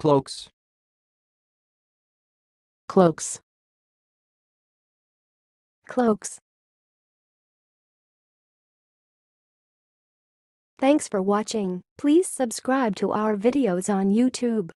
cloaks, cloaks, cloaks. Thanks for watching. Please subscribe to our videos on YouTube.